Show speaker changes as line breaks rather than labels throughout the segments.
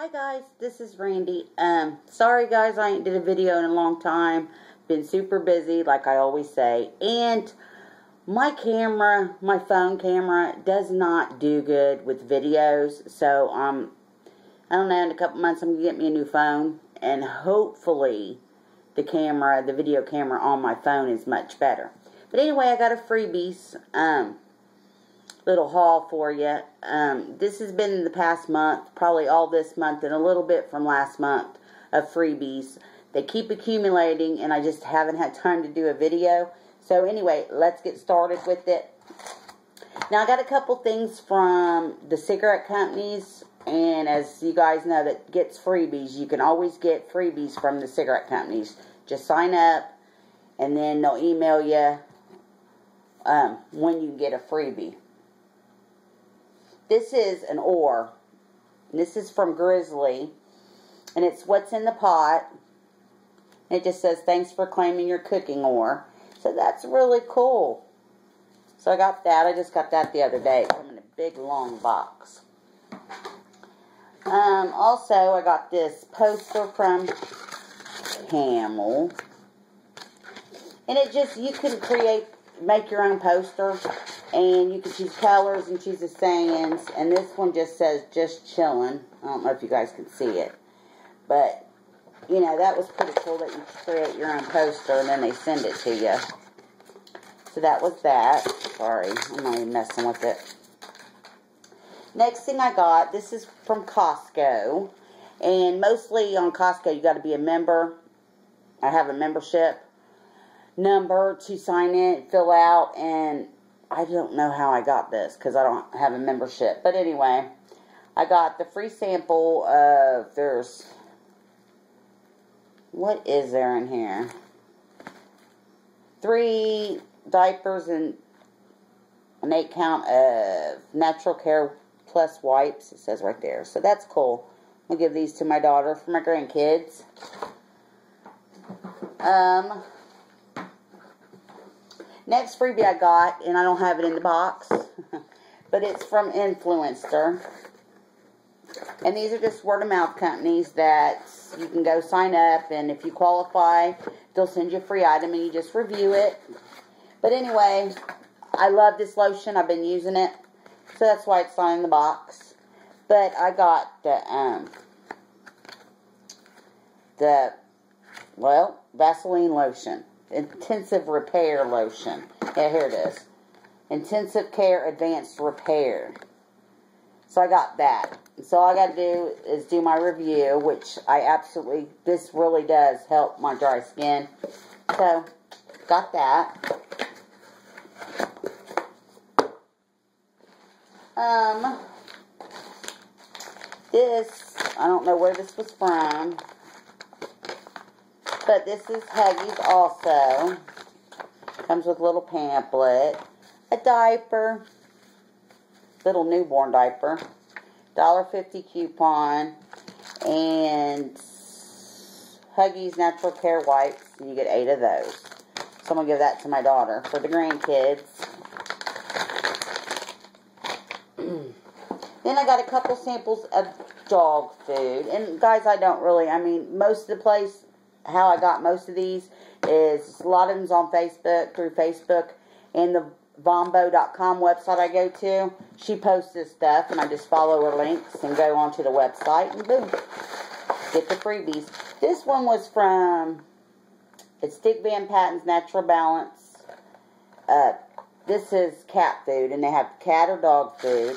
Hi guys, this is Randi. Um, sorry guys, I ain't did a video in a long time. Been super busy, like I always say. And my camera, my phone camera, does not do good with videos. So, um, I don't know, in a couple months I'm to get me a new phone. And hopefully the camera, the video camera on my phone is much better. But anyway, I got a freebies. Um, little haul for you. Um, this has been in the past month, probably all this month, and a little bit from last month of freebies. They keep accumulating, and I just haven't had time to do a video. So anyway, let's get started with it. Now, I got a couple things from the cigarette companies, and as you guys know that gets freebies, you can always get freebies from the cigarette companies. Just sign up, and then they'll email you um, when you get a freebie. This is an oar. This is from Grizzly. And it's what's in the pot. It just says, thanks for claiming your cooking oar. So that's really cool. So I got that. I just got that the other day. It in a big, long box. Um, also, I got this poster from Camel. And it just, you can create, make your own poster and you can choose colors and choose the sayings. And this one just says just chilling. I don't know if you guys can see it. But, you know, that was pretty cool that you create your own poster and then they send it to you. So that was that. Sorry, I'm not messing with it. Next thing I got, this is from Costco. And mostly on Costco, you got to be a member. I have a membership number to sign in, fill out, and I don't know how I got this because I don't have a membership. But anyway, I got the free sample of there's what is there in here? Three diapers and an eight count of natural care plus wipes. It says right there. So that's cool. I'll give these to my daughter for my grandkids. Um, Next freebie I got, and I don't have it in the box, but it's from Influencer. And these are just word of mouth companies that you can go sign up, and if you qualify, they'll send you a free item and you just review it. But anyway, I love this lotion. I've been using it, so that's why it's not in the box. But I got the um the well Vaseline lotion intensive repair lotion. Yeah, here it is. Intensive care advanced repair. So I got that. So all I got to do is do my review, which I absolutely, this really does help my dry skin. So, got that. Um, this, I don't know where this was from. But this is Huggies also. Comes with a little pamphlet. A diaper. Little newborn diaper. $1.50 coupon. And Huggies Natural Care Wipes. And you get eight of those. So I'm going to give that to my daughter for the grandkids. then I got a couple samples of dog food. And guys, I don't really, I mean, most of the place how I got most of these is a lot of them's on Facebook through Facebook and the Vonbeau.com website I go to. She posts this stuff and I just follow her links and go onto the website and boom, get the freebies. This one was from it's Dick Van Patten's Natural Balance. Uh, this is cat food and they have cat or dog food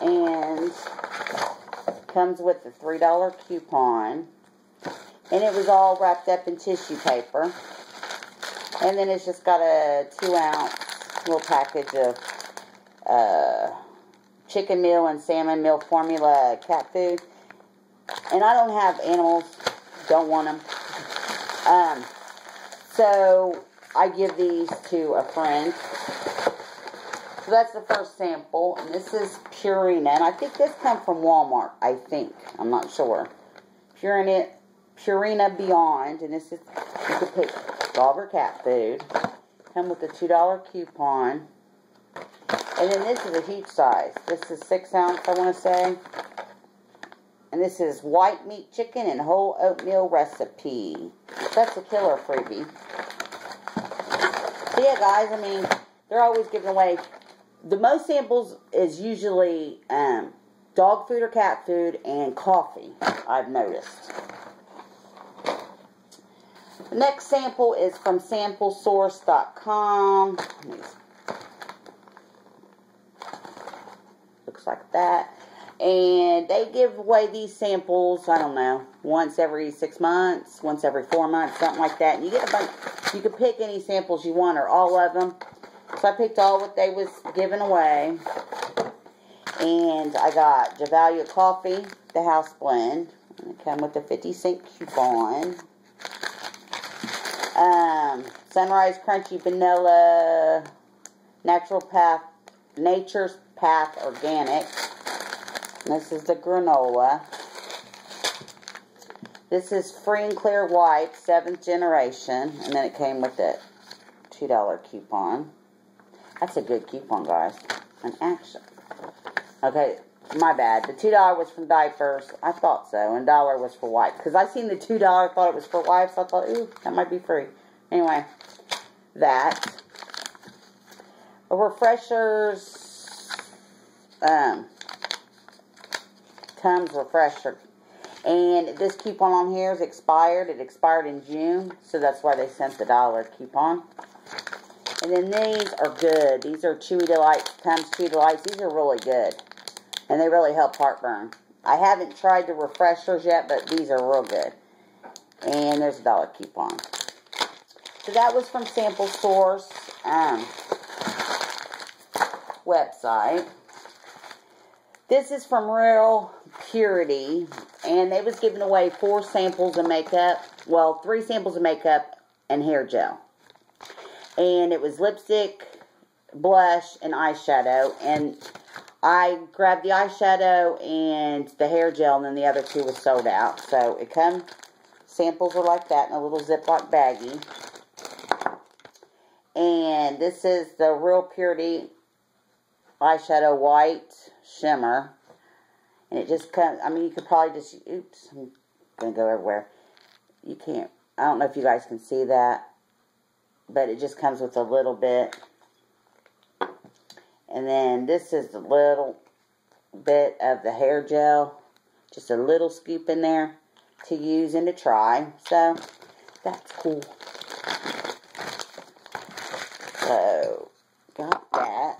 and comes with a $3 coupon and it was all wrapped up in tissue paper. And then it's just got a two ounce little package of uh, chicken meal and salmon meal formula cat food. And I don't have animals, don't want them. Um, so I give these to a friend. So that's the first sample, and this is Purina, and I think this comes from Walmart. I think I'm not sure. Purina Purina Beyond, and this is, you can dog or cat food. Come with a $2 coupon. And then this is a huge size. This is 6 ounce, I want to say. And this is white meat chicken and whole oatmeal recipe. That's a killer freebie. So yeah, guys, I mean, they're always giving away. The most samples is usually um, dog food or cat food and coffee, I've noticed. The next sample is from samplesource.com. Looks like that. And they give away these samples, I don't know, once every six months, once every four months, something like that. And you get a bunch, you can pick any samples you want or all of them. So I picked all what they was giving away. And I got Gevalia Coffee, the house blend. And it come with a 50 cent coupon. Um, Sunrise Crunchy Vanilla Natural Path Nature's Path Organic. This is the granola. This is Free and Clear White, 7th generation. And then it came with a $2 coupon. That's a good coupon, guys. An action. Okay, my bad. The $2 was from diapers. I thought so. And dollar was for white. Because I seen the $2, thought it was for wipes. I thought, ooh, that might be free. Anyway, that. A refreshers. Um, Tums refresher. And this coupon on here is expired. It expired in June. So that's why they sent the dollar coupon. And then these are good. These are Chewy Delights, Tums Chewy Delights. These are really good. And they really help heartburn. I haven't tried the refreshers yet, but these are real good. And there's a dollar coupon. So that was from Sample Source um, website. This is from Real Purity, and they was giving away four samples of makeup. Well, three samples of makeup and hair gel. And it was lipstick, blush, and eyeshadow. And I grabbed the eyeshadow and the hair gel, and then the other two was sold out. So it come, samples are like that in a little Ziploc baggie. And this is the Real Purity eyeshadow white shimmer. And it just comes, I mean, you could probably just, oops, I'm going to go everywhere. You can't, I don't know if you guys can see that. But it just comes with a little bit. And then this is a little bit of the hair gel. Just a little scoop in there to use and to try. So, that's cool. So, got that.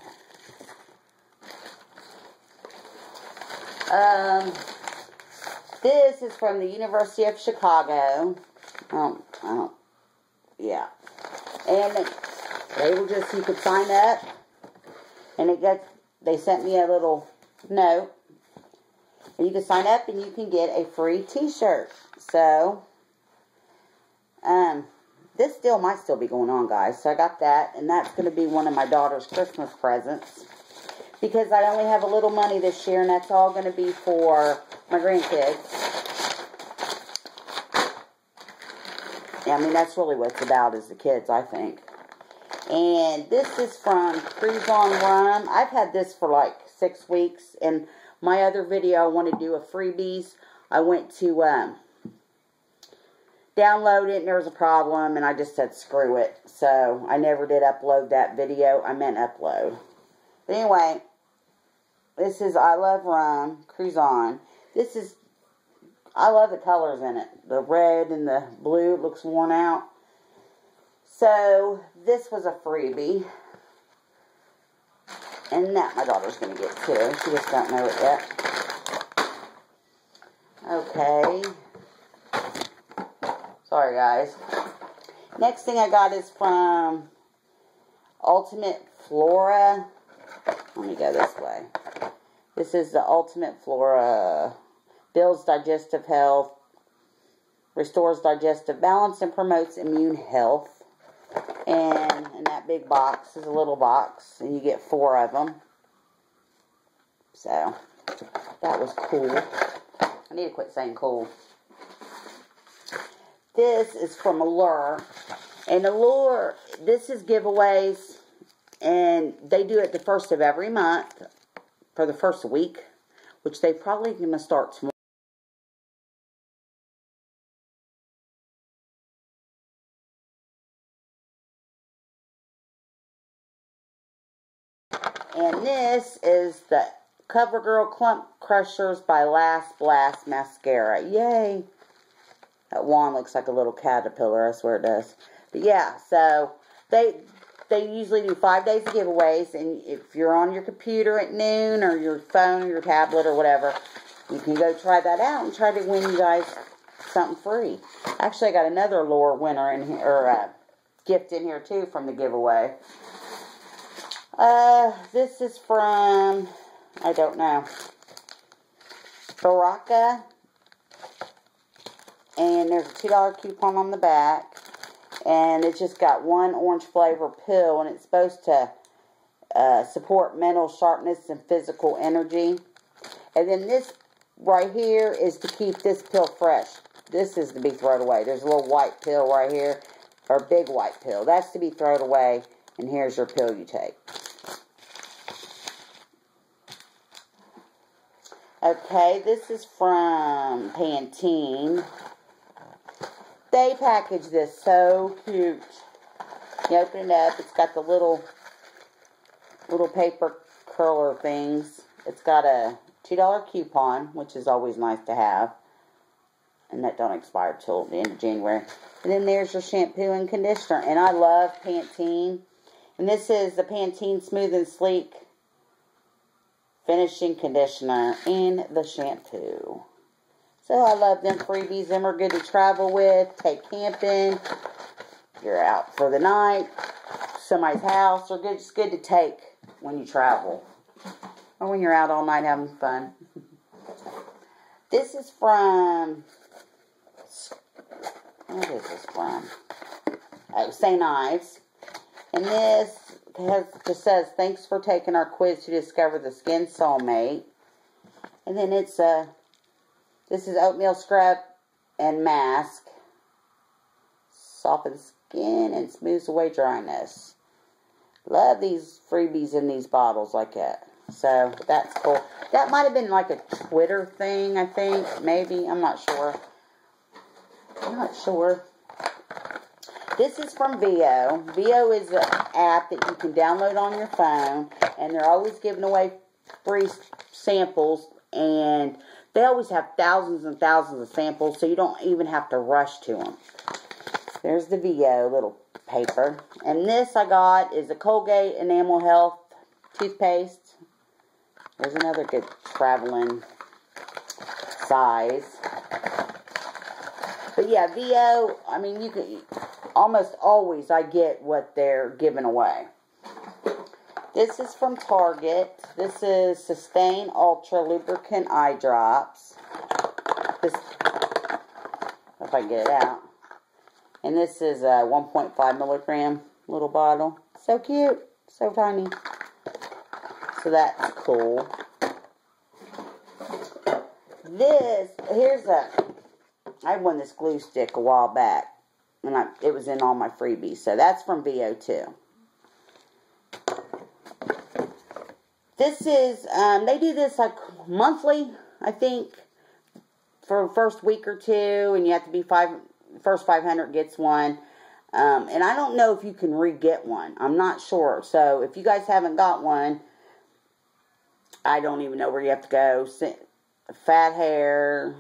Um, this is from the University of Chicago. Um, don't, yeah. And they will just, you could sign up. And it gets, they sent me a little note. And you can sign up and you can get a free t-shirt. So, um, this deal might still be going on, guys. So I got that. And that's going to be one of my daughter's Christmas presents because I only have a little money this year, and that's all going to be for my grandkids. Yeah, I mean, that's really what it's about is the kids, I think. And this is from Freeze-On Rum. I've had this for like six weeks. And my other video, I want to do a freebies. I went to um, download it, and there was a problem, and I just said screw it. So I never did upload that video. I meant upload. But anyway, this is I Love Rum, Cruzan. This is, I love the colors in it. The red and the blue looks worn out. So, this was a freebie. And that my daughter's going to get too. She just don't know it yet. Okay. Sorry, guys. Next thing I got is from Ultimate Flora. Let me go this way. This is the Ultimate Flora. Builds digestive health, restores digestive balance, and promotes immune health. And in that big box is a little box, and you get four of them. So, that was cool. I need to quit saying cool. This is from Allure. And Allure, this is giveaways, and they do it the first of every month for the first week, which they probably going to start tomorrow. Is the CoverGirl Clump Crushers by LashBlast Mascara. Yay! That wand looks like a little caterpillar, I swear it does. But yeah, so they they usually do five days of giveaways, and if you're on your computer at noon or your phone or your tablet or whatever, you can go try that out and try to win you guys something free. Actually, I got another lure winner in here, or uh, gift in here too from the giveaway. Uh, this is from, I don't know, Berocca. And there's a $2 coupon on the back. And it's just got one orange flavor pill. And it's supposed to uh, support mental sharpness and physical energy. And then this right here is to keep this pill fresh. This is to be thrown away. There's a little white pill right here. Or big white pill. That's to be thrown away. And here's your pill you take. Okay, this is from Pantene. They package this so cute. You open it up, it's got the little little paper curler things. It's got a $2 coupon, which is always nice to have. And that don't expire till the end of January. And then there's your shampoo and conditioner. And I love Pantene. And this is the Pantene Smooth and Sleek finishing conditioner, and the shampoo. So I love them freebies. Them are good to travel with, take camping. You're out for the night, somebody's house. They're good, just good to take when you travel. Or when you're out all night having fun. this is from, what is this from? Oh, St. Ives. And this has, just says, thanks for taking our quiz to discover the skin soulmate. And then it's a, uh, this is oatmeal scrub and mask. Softens skin and smooths away dryness. Love these freebies in these bottles like that. So that's cool. That might have been like a Twitter thing, I think. Maybe. I'm not sure. I'm not sure. This is from VO. VO is an app that you can download on your phone, and they're always giving away free samples, and they always have thousands and thousands of samples, so you don't even have to rush to them. There's the VO little paper. And this I got is a Colgate Enamel Health toothpaste. There's another good traveling size. But yeah, VO, I mean, you can almost always I get what they're giving away. This is from Target. This is Systane Ultra Lubricant Eye Drops. This, if I get it out. And this is a 1.5 milligram little bottle. So cute. So tiny. So that's cool. This, here's a, I won this glue stick a while back and I, it was in all my freebies. So that's from VO2. This is, um, they do this like monthly, I think, for the first week or two, and you have to be five, first 500 gets one. Um, and I don't know if you can re-get one. I'm not sure. So if you guys haven't got one, I don't even know where you have to go. Fathair.com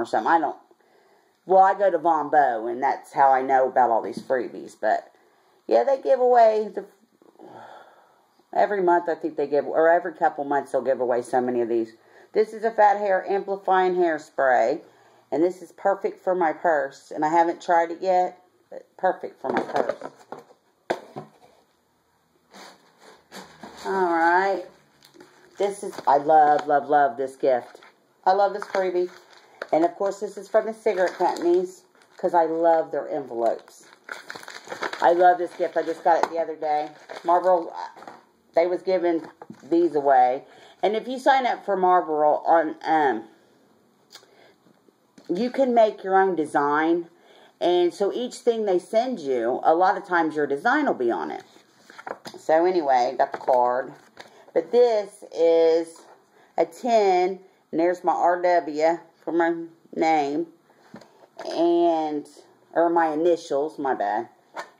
or something. I don't well, I go to Vonbeau, and that's how I know about all these freebies. But yeah, they give away the every month. I think they give, or every couple months they'll give away so many of these. This is a fat hair amplifying hairspray, and this is perfect for my purse. And I haven't tried it yet, but perfect for my purse. All right. This is, I love, love, love this gift. I love this freebie. And of course, this is from the cigarette companies because I love their envelopes. I love this gift. I just got it the other day. Marlboro, they was giving these away. And if you sign up for Marlboro on, um, you can make your own design. And so each thing they send you, a lot of times your design will be on it. So anyway, got the card. But this is a 10, and there's my RW for my name and or my initials, my bad.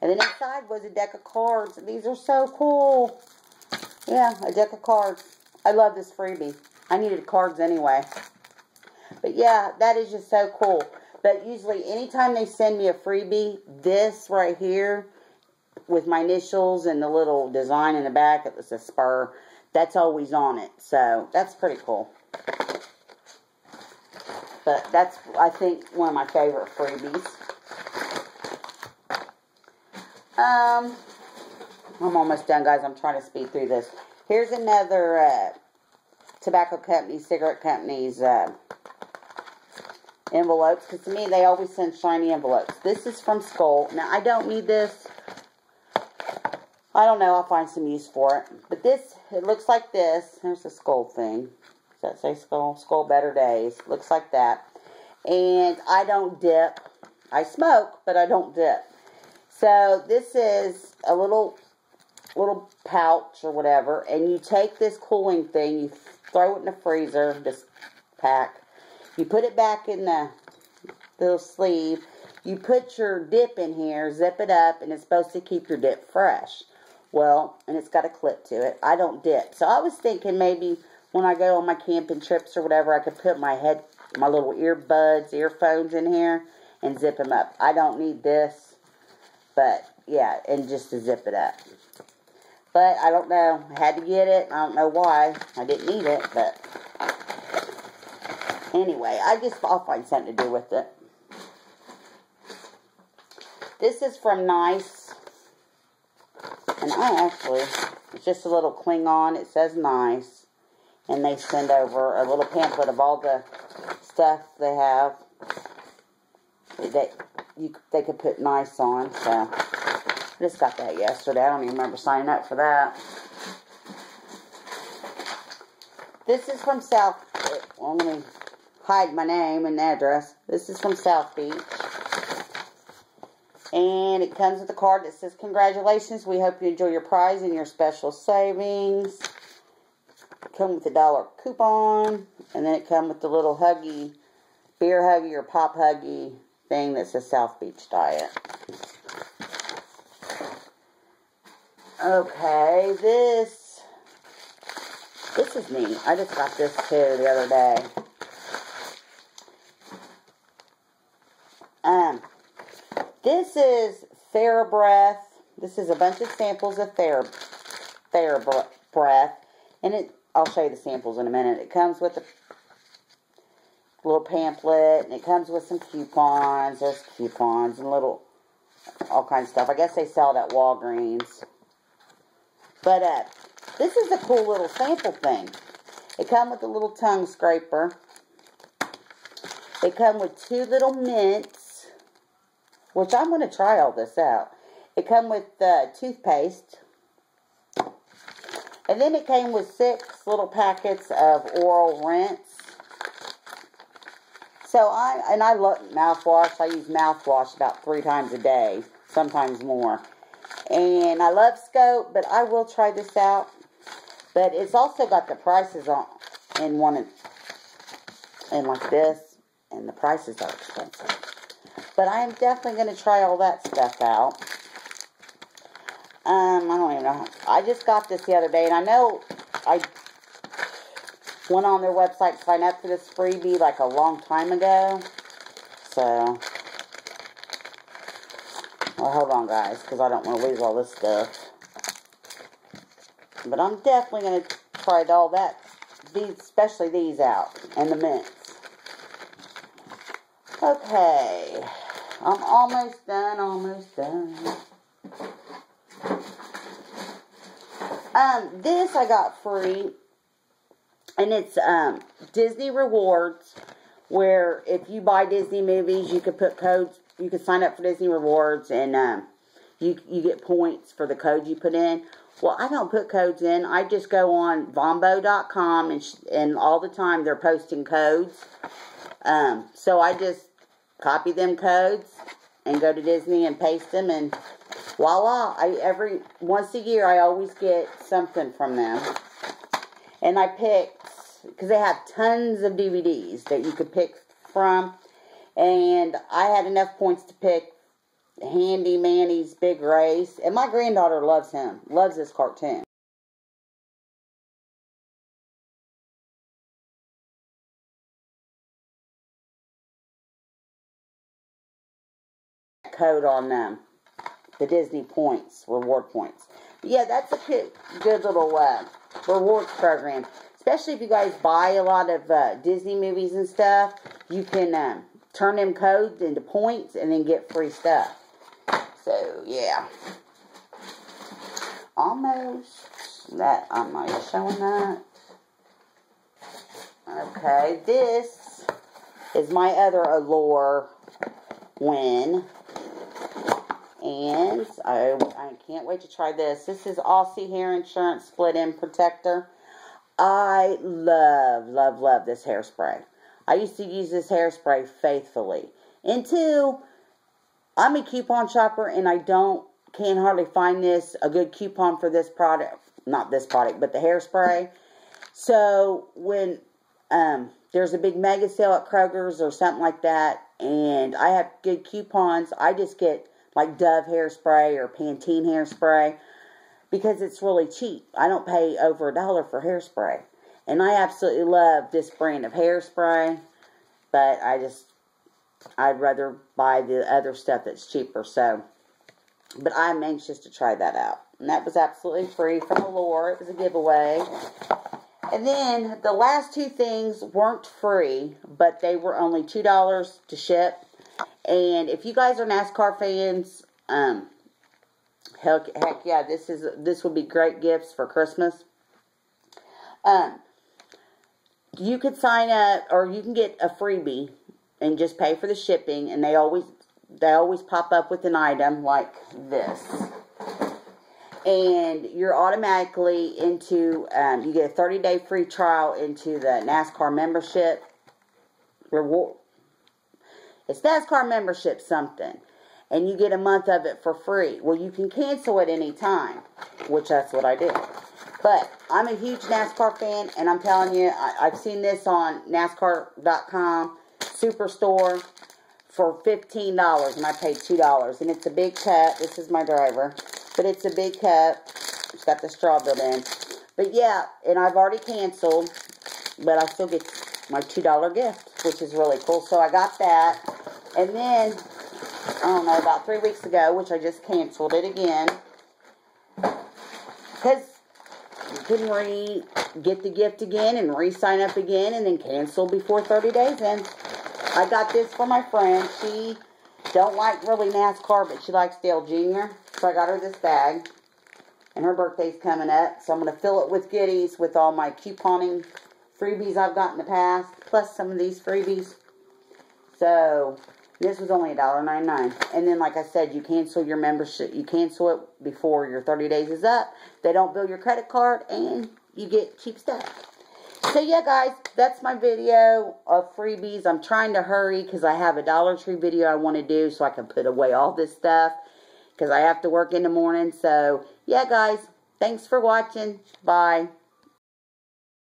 And then inside was a deck of cards. These are so cool. yeah, a deck of cards. I love this freebie. I needed cards anyway. But yeah, that is just so cool. But usually, anytime they send me a freebie, this right here with my initials and the little design in the back, it was a spur, that's always on it. So, that's pretty cool. But that's, I think, one of my favorite freebies. Um, I'm almost done, guys. I'm trying to speed through this. Here's another uh, tobacco company, cigarette companies uh, envelopes. Because to me, they always send shiny envelopes. This is from Skoal. Now, I don't need this. I don't know. I'll find some use for it. But this, it looks like this. There's the Skoal thing. Does that say Skoal? Skoal Better Days. Looks like that. And I don't dip. I smoke, but I don't dip. So this is a little little pouch or whatever, and you take this cooling thing, you throw it in the freezer, this pack. You put it back in the little sleeve. You put your dip in here, zip it up, and it's supposed to keep your dip fresh. Well, and it's got a clip to it. I don't dip. So I was thinking maybe when I go on my camping trips or whatever, I could put my head, my little earbuds, earphones in here and zip them up. I don't need this, but yeah, and just to zip it up. But I don't know. I had to get it. I don't know why. I didn't need it, but anyway, I just I'll find something to do with it. This is from Nice. And I actually, it's just a little Klingon. It says Nice. And they send over a little pamphlet of all the stuff they have that you they could put nice on. So I just got that yesterday. I don't even remember signing up for that. This is from South. Well, let me hide my name and address. This is from South Beach. And it comes with a card that says, Congratulations, we hope you enjoy your prize and your special savings. Come with a dollar coupon. And then it come with the little huggy, beer huggy or pop huggy thing that says South Beach Diet. Okay, this this is neat. I just got this too the other day. Um, this is TheraBreath. This is a bunch of samples of Thera, TheraBreath, and it. I'll show you the samples in a minute. It comes with a little pamphlet, and it comes with some coupons. There's coupons and little all kinds of stuff. I guess they sell it at Walgreens. But uh, this is a cool little sample thing. It comes with a little tongue scraper. They come with two little mints, which I'm going to try all this out. It come with uh, toothpaste. And then it came with six little packets of oral rinse. So I, and I love mouthwash. I use mouthwash about three times a day, sometimes more. And I love Scope, but I will try this out. But it's also got the prices on in one of, and like this, and the prices are expensive. But I am definitely going to try all that stuff out. Um, I don't even know. I just got this the other day, and I know went on their website to sign up for this freebie like a long time ago. So, well, hold on, guys, because I don't want to lose all this stuff. But I'm definitely going to try all that, these, especially these out, and the mints. Okay, I'm almost done, almost done. Um, this I got free, and it's um Disney Rewards, where if you buy Disney movies, you could put codes you can sign up for Disney Rewards and um, you you get points for the code you put in. Well, I don't put codes in. I just go on Vonbeau.com and sh- and all the time they're posting codes. Um, so I just copy them codes and go to Disney and paste them and voila! I every once a year I always get something from them. And I picked because they have tons of DVDs that you could pick from. And I had enough points to pick Handy Manny's Big Race. And my granddaughter loves him, loves this cartoon. Code on them, the Disney points, reward points. But yeah, that's a good, good little uh, reward program. Especially if you guys buy a lot of uh, Disney movies and stuff, you can um, turn them codes into points and then get free stuff. So yeah, almost. That I'm not showing that. Okay, this is my other Allure win. And I, I can't wait to try this. This is Aussie Hair Insurance Split End Protector. I love, love, love this hairspray. I used to use this hairspray faithfully. And two, I'm a coupon shopper and I don't, can hardly find this, a good coupon for this product. Not this product, but the hairspray. So when um, there's a big mega sale at Kroger's or something like that, and I have good coupons, I just get like Dove hairspray or Pantene hairspray because it's really cheap. I don't pay over a dollar for hairspray. And I absolutely love this brand of hairspray, but I just, I'd rather buy the other stuff that's cheaper. So, but I'm anxious to try that out. And that was absolutely free from Allure. It was a giveaway. And then the last two things weren't free, but they were only $2 to ship. And if you guys are NASCAR fans, um, heck, heck yeah, this is this would be great gifts for Christmas. Um, you could sign up, or you can get a freebie and just pay for the shipping, and they always they always pop up with an item like this and you're automatically into um, you get a 30 day free trial into the NASCAR membership reward. It's NASCAR membership something, and you get a month of it for free. Well, you can cancel at any time, which that's what I did. But I'm a huge NASCAR fan, and I'm telling you, I, I've seen this on NASCAR.com Superstore for $15, and I paid $2. And it's a big cut. This is my driver. But it's a big cup. It's got the straw built in. But yeah, and I've already canceled. But I still get my $2 gift, which is really cool. So I got that. And then, I don't know, about three weeks ago, which I just canceled it again. Because you can re get the gift again and re-sign up again and then cancel before 30 days. And I got this for my friend. She don't like really NASCAR, but she likes Dale Jr. So I got her this bag. And her birthday's coming up. So I'm going to fill it with goodies with all my couponing freebies I've got in the past. Plus some of these freebies. So this was only $1.99. And then, like I said, you cancel your membership. You cancel it before your 30 days is up. They don't bill your credit card. And you get cheap stuff. So yeah, guys, that's my video of freebies. I'm trying to hurry because I have a Dollar Tree video I want to do so I can put away all this stuff because I have to work in the morning. So yeah, guys, thanks for watching. Bye.